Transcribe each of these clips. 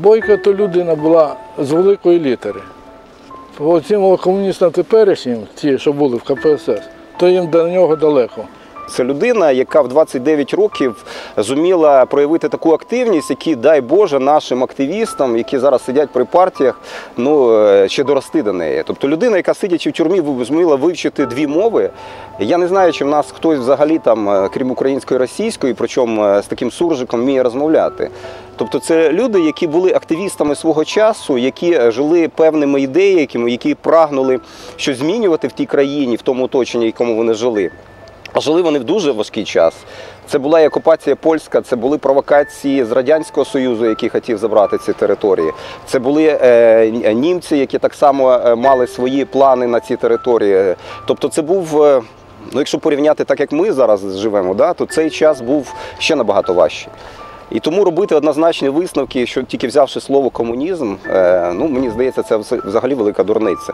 Бойко то людина була з великої літери. Оцим комуністам теперішнім, ті, що були в КПСС, то їм до нього далеко. Це людина, яка в 29 років зуміла проявити таку активність, які, дай Боже, нашим активістам, які зараз сидять при партіях, ну е, ще дорости до неї. Тобто людина, яка сидячи в тюрмі, зуміла вивчити дві мови. Я не знаю, чи в нас хтось взагалі там, е, крім української, російської, причому е, з таким суржиком вміє розмовляти. Тобто, це люди, які були активістами свого часу, які е, жили певними ідеями, які прагнули щось змінювати в тій країні, в тому оточенні, якому вони жили. А жили вони в дуже важкий час. Це була і окупація польська, це були провокації з радянського союзу, який хотів забрати ці території. Це були е, німці, які так само е, мали свої плани на ці території. Тобто, це був. е, Ну, якщо порівняти так, як ми зараз живемо, да, то цей час був ще набагато важчий. І тому робити однозначні висновки, що тільки взявши слово комунізм, е, ну мені здається, це взагалі велика дурниця.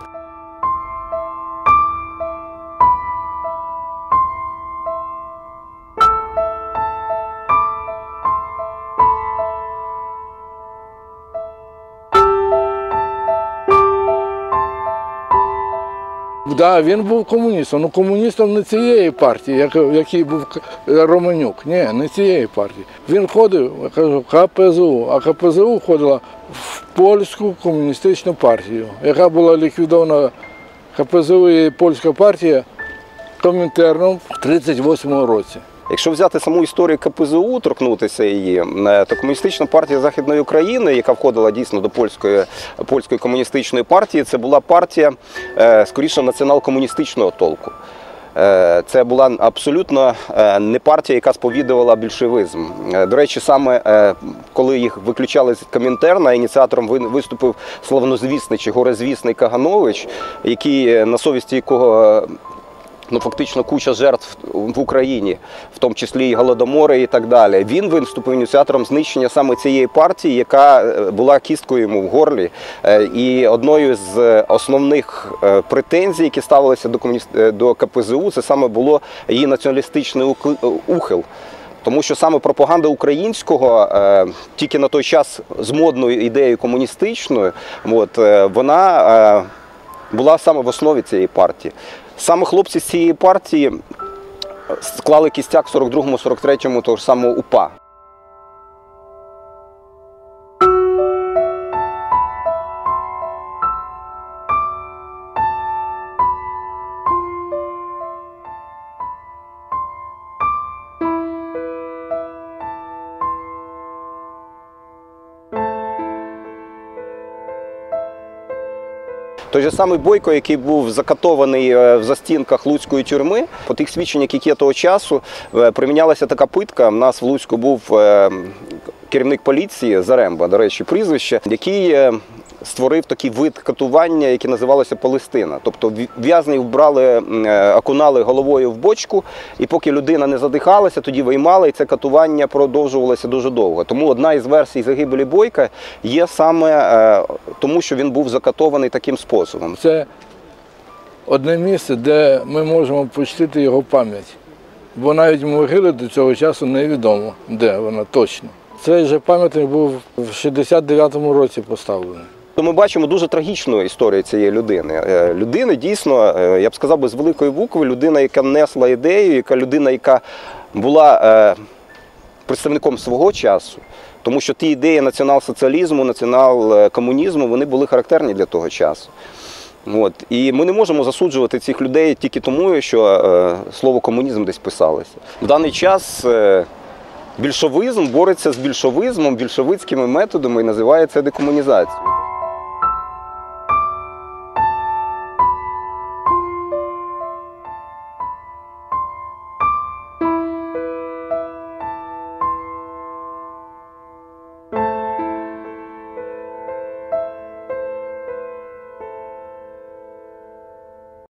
Да, він був комуністом, ну комуністом не цієї партії, як, який був Романюк. Ні, не цієї партії. Він ходив, кажу, КПЗУ, а КПЗУ входила в польську комуністичну партію, яка була ліквідована КПЗУ і польська партія Комінтерном в 38-му році. Якщо взяти саму історію КПЗУ, торкнутися її, е, то комуністична партія Західної України, яка входила дійсно до польської польської комуністичної партії, це була партія е, скоріше націонал-комуністичного толку. Е, Це була абсолютно не партія, яка сповідувала більшовизм. До речі, саме коли їх виключали з Комінтерна, ініціатором ви- виступив славнозвісний чи горозвісний Каганович, який на совісті якого ну фактично куча жертв в Україні, в тому числі і голодомори і так далі. Він виступив ініціатором знищення саме цієї партії, яка е, була кісткою йому в горлі. Е, І одною з основних е, претензій, які ставилися до комуніст... до КПЗУ, це саме було її націоналістичний ухил. Тому що саме пропаганда українського тільки на той час з модною ідеєю комуністичною, от, вона була саме в основі цієї партії. Саме хлопці з цієї партії склали кістяк в 42-му, 43-му того ж самого УПА. Той же самий Бойко, який був закатований е, в застінках Луцької тюрми, по тих свідченнях, які того часу, е, примінялася така питка. У нас в Луцьку був е, керівник поліції Заремба, до речі, прізвище, який е, створив такий вид катування, який називалося Палестина. Тобто в'я- в'язнів брали, е, окунали головою в бочку, і поки людина не задихалася, тоді виймали, і це катування продовжувалося дуже довго. Тому одна із версій загибелі Бойка є саме е, тому, що він був закатований таким способом. Це одне місце, де ми можемо почтити його пам'ять. Бо навіть могили до цього часу невідомо, де вона точно. Цей же пам'ятник був в 69-му році поставлений. Ми бачимо дуже трагічну історію цієї людини. Е, Людини дійсно, е, я б сказав з великої букви, людина, яка несла ідею, яка людина, яка була е, представником свого часу. Тому що ті ідеї націонал-соціалізму, націонал-комунізму, вони були характерні для того часу. От. І ми не можемо засуджувати цих людей тільки тому, що слово комунізм десь писалося. В даний час більшовизм бореться з більшовизмом, більшовицькими методами і називає це декомунізацією.